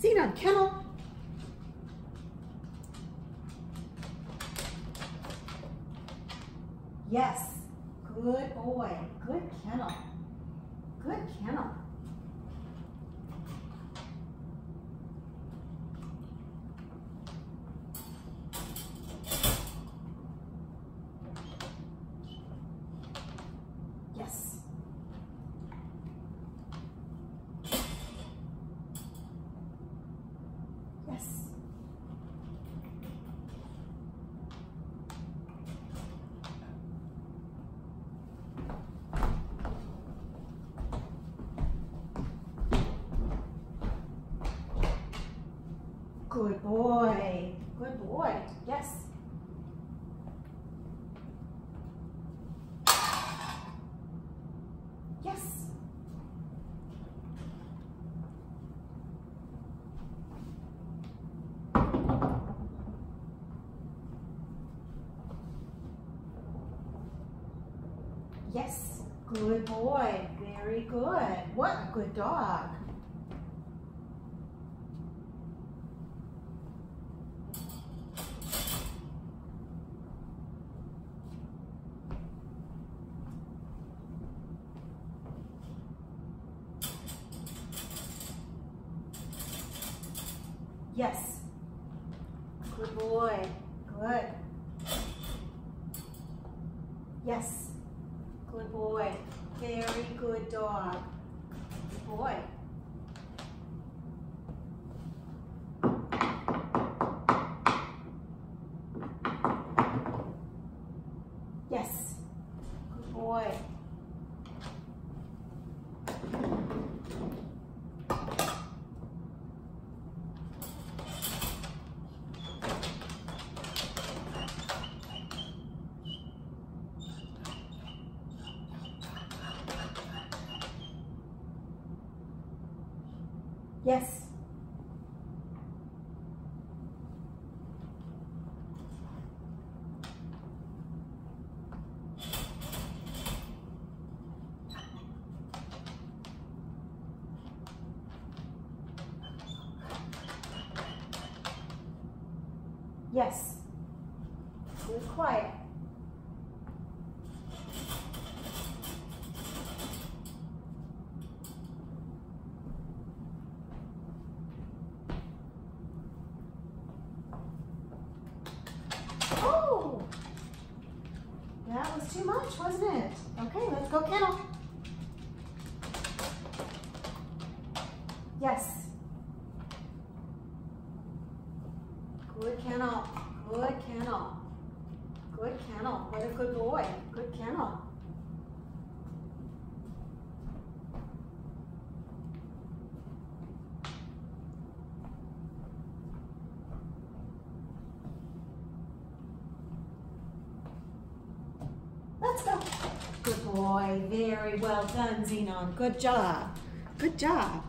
Xenon, kennel. Yes, good boy, good kennel, good kennel. Yes. Yes. Good boy. Good boy. Yes. Yes. Yes. Good boy. Very good. What a good dog. Yes. Good boy. Good. Yes. Good boy. Very good dog. Good boy. Yes. Good boy. Yes. Yes. Good quiet. That was too much, wasn't it? Okay, let's go kennel. Yes. Good kennel. Good kennel. Good kennel. What a good boy. Good kennel. Let's go. Good boy. Very well done, Xenon. Good job. Good job.